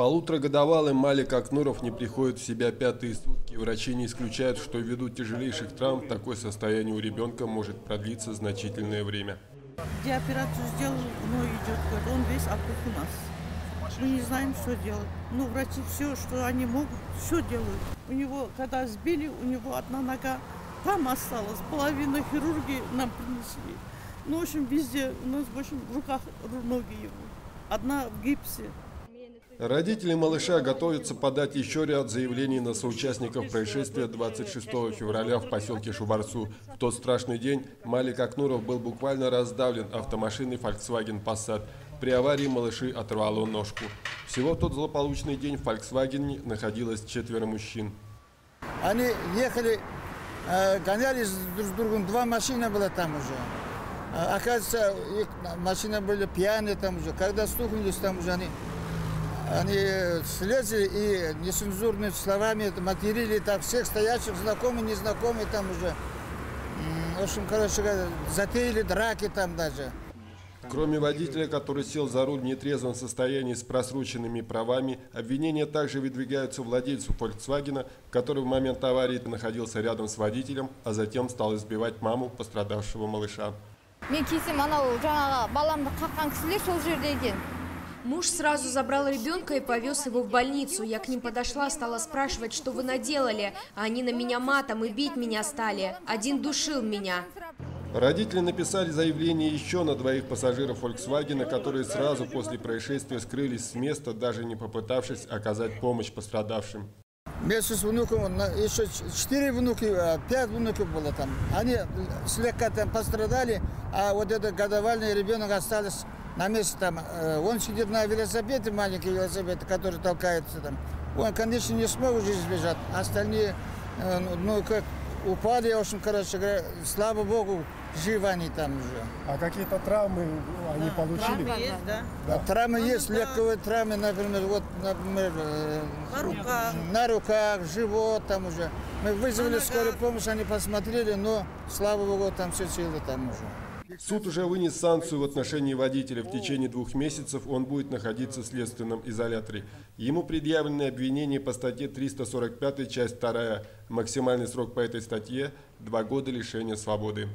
Полуторагодовалый Малик Акнуров не приходит в себя пятые сутки. Врачи не исключают, что ввиду тяжелейших травм такое состояние у ребенка может продлиться значительное время. Где операцию сделал, но идет, он весь опух у нас. Мы не знаем, что делать. Ну, врачи все, что они могут, все делают. У него, когда сбили, у него одна нога там осталась, половина хирургии нам принесли. Ну, в общем, везде, у нас, в общем, в руках ноги его. Одна в гипсе. Родители малыша готовятся подать еще ряд заявлений на соучастников происшествия 26 февраля в поселке Шубарсу. В тот страшный день Малик Акнуров был буквально раздавлен автомашиной Volkswagen Passat. При аварии малыши оторвало ножку. Всего в тот злополучный день в Volkswagen находилось четверо мужчин. Они ехали, э, гонялись друг с другом, два машины было там уже. А, Оказывается, их машины были пьяные там уже. Когда стукнулись там уже, они, они слезли и нецензурными словами материли так всех стоящих, знакомые, незнакомые там уже. В общем, короче, говоря, затеяли драки там даже. Кроме водителя, который сел за руль в нетрезвом состоянии с просроченными правами, обвинения также выдвигаются владельцу Volkswagen, который в момент аварии находился рядом с водителем, а затем стал избивать маму пострадавшего малыша. мен келсем анау жаңағы баламды қаққан кісілер сол жерде екен Муж сразу забрал ребенка и повез его в больницу. Я к ним подошла, стала спрашивать, что вы наделали. А они на меня матом и бить меня стали. Один душил меня. Родители написали заявление еще на двоих пассажиров Volkswagen, которые сразу после происшествия скрылись с места, даже не попытавшись оказать помощь пострадавшим. Вместе с внуком, еще четыре внуки, а, пять внуков было там. Они слегка там пострадали, а вот этот годовальный ребенок остался на месте там. Он сидит на велосипеде, маленький велосипед, который толкается там. Он, конечно, не смог уже избежать. Остальные, э, ну, ну, как упали, в общем, короче говоря, слава богу, живы они там уже. А какие-то травмы они получили? Травмы есть, да? А Травмы Ну, есть, да. легковые травмы, например, вот, например, э, На руках. на руках, живот там уже. Мы вызвали скорую помощь, они посмотрели, но, слава богу, там все цело там уже. Суд уже вынес санкцию в отношении водителя. В течение двух месяцев он будет находиться в следственном изоляторе. Ему предъявлены обвинения по статье 345, часть 2. Максимальный срок по этой статье – два года лишения свободы.